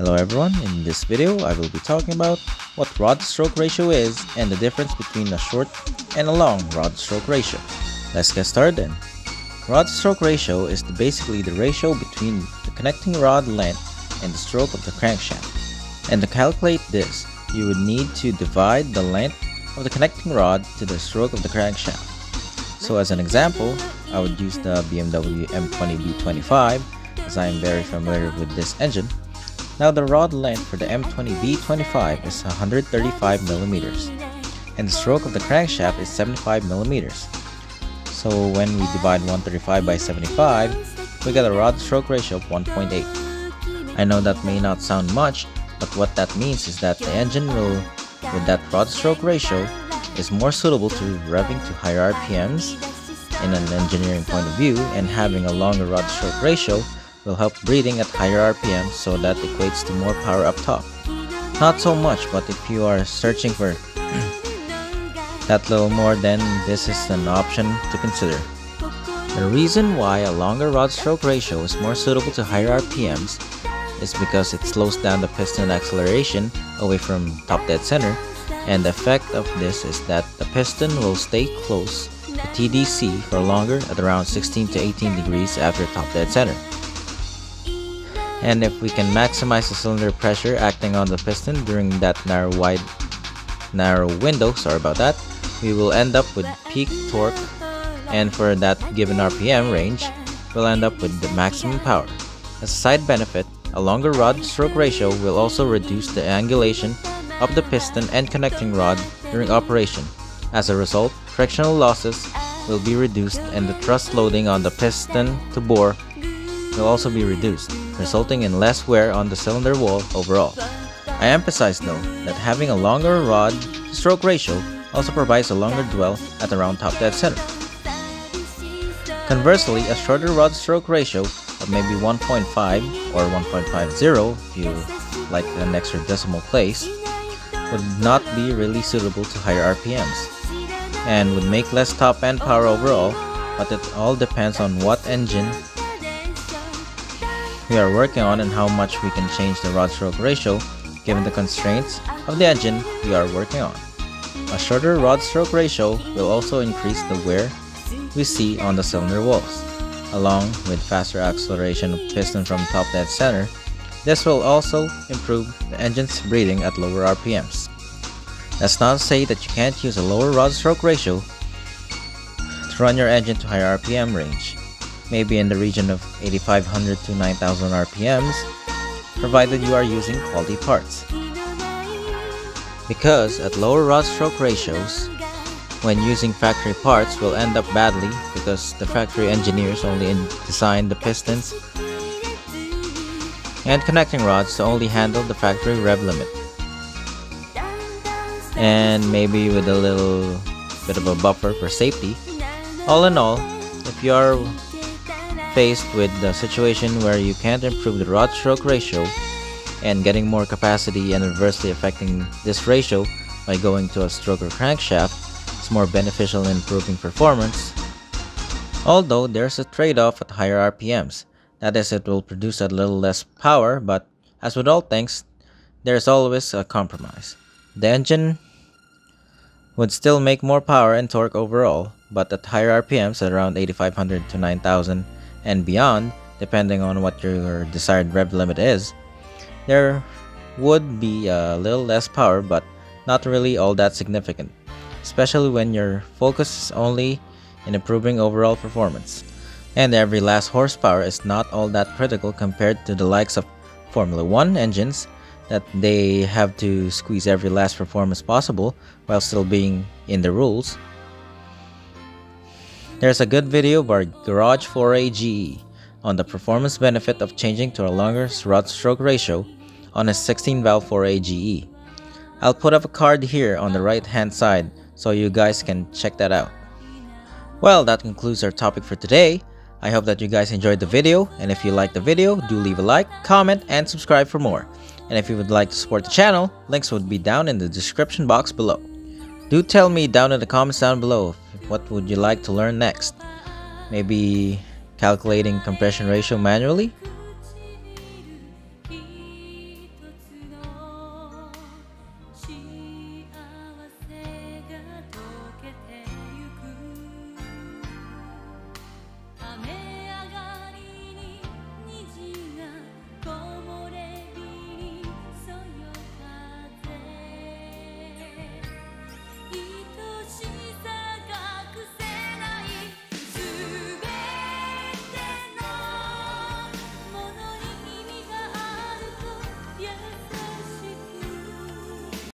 Hello everyone, in this video I will be talking about what rod stroke ratio is and the difference between a short and a long rod stroke ratio. Let's get started then. Rod stroke ratio is basically the ratio between the connecting rod length and the stroke of the crankshaft. And to calculate this, you would need to divide the length of the connecting rod to the stroke of the crankshaft. So as an example, I would use the BMW M20B25 as I am very familiar with this engine. Now the rod length for the M20B25 is 135mm and the stroke of the crankshaft is 75mm. So when we divide 135 by 75, we get a rod stroke ratio of 1.8. I know that may not sound much, but what that means is that the engine will, with that rod stroke ratio, is more suitable to revving to higher RPMs in an engineering point of view and having a longer rod stroke ratio will help breathing at higher RPM so that equates to more power up top. Not so much, but if you are searching for that little more then this is an option to consider. The reason why a longer rod stroke ratio is more suitable to higher RPMs is because it slows down the piston acceleration away from top dead center and the effect of this is that the piston will stay close to TDC for longer at around 16 to 18 degrees after top dead center. And if we can maximize the cylinder pressure acting on the piston during that narrow wide narrow window, sorry about that, we will end up with peak torque and for that given RPM range, we'll end up with the maximum power. As a side benefit, a longer rod stroke ratio will also reduce the angulation of the piston and connecting rod during operation. As a result, frictional losses will be reduced and the thrust loading on the piston to bore will also be reduced, resulting in less wear on the cylinder wall overall. I emphasize though that having a longer rod stroke ratio also provides a longer dwell at around top dead center. Conversely, a shorter rod stroke ratio of maybe 1.5 or 1.50 if you like an extra decimal place would not be really suitable to higher RPMs and would make less top end power overall but it all depends on what engine we are working on and how much we can change the rod stroke ratio given the constraints of the engine we are working on. A shorter rod stroke ratio will also increase the wear we see on the cylinder walls. Along with faster acceleration of piston from top dead center, this will also improve the engine's breathing at lower RPMs. That's not to say that you can't use a lower rod stroke ratio to run your engine to higher RPM range maybe in the region of 8500 to 9000 RPMs, provided you are using quality parts. Because at lower rod stroke ratios, when using factory parts will end up badly because the factory engineers only design the pistons and connecting rods to only handle the factory rev limit. And maybe with a little bit of a buffer for safety. All in all, if you are faced with the situation where you can't improve the rod stroke ratio and getting more capacity and adversely affecting this ratio by going to a stroker crankshaft is more beneficial in improving performance. Although there's a trade-off at higher RPMs, that is it will produce a little less power but as with all things, there's always a compromise. The engine would still make more power and torque overall, but at higher RPMs at around 8500 to 9000 and beyond, depending on what your desired rev limit is, there would be a little less power but not really all that significant, especially when your focus is only in improving overall performance. And every last horsepower is not all that critical compared to the likes of Formula 1 engines that they have to squeeze every last performance possible while still being in the rules. There's a good video by Garage 4A GE on the performance benefit of changing to a longer rod stroke ratio on a 16 valve 4A GE. I'll put up a card here on the right hand side so you guys can check that out. Well, that concludes our topic for today. I hope that you guys enjoyed the video and if you liked the video, do leave a like, comment, and subscribe for more. And if you would like to support the channel, links would be down in the description box below. Do tell me down in the comments down below what would you like to learn next? Maybe calculating compression ratio manually?